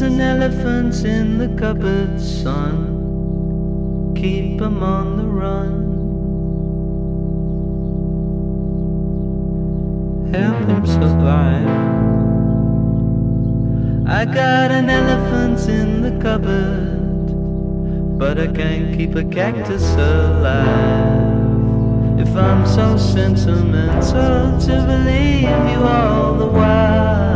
There's an elephant in the cupboard, son. Keep him on the run. Help him survive. I got an elephant in the cupboard, but I can't keep a cactus alive. If I'm so sentimental to believe you all the while,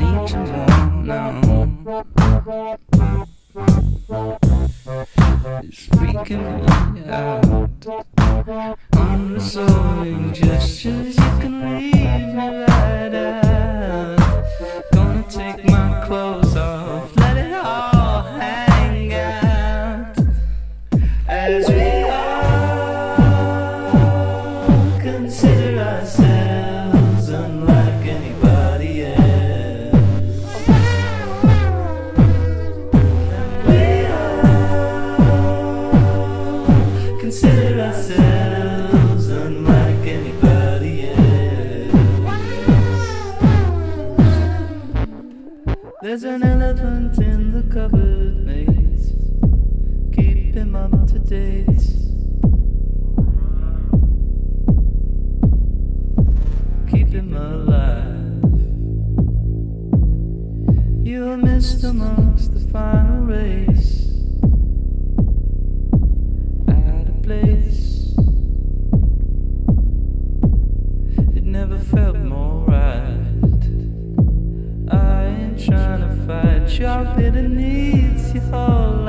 need know now. It's freaking me out. Unresolving gestures, you can leave me right out. Gonna take my clothes consider ourselves unlike anybody else. There's an elephant in the cupboard, mates. Keep him up to date. Keep him alive. You're missed amongst the final race. It never felt more right. I ain't trying to fight your bitter needs. You hold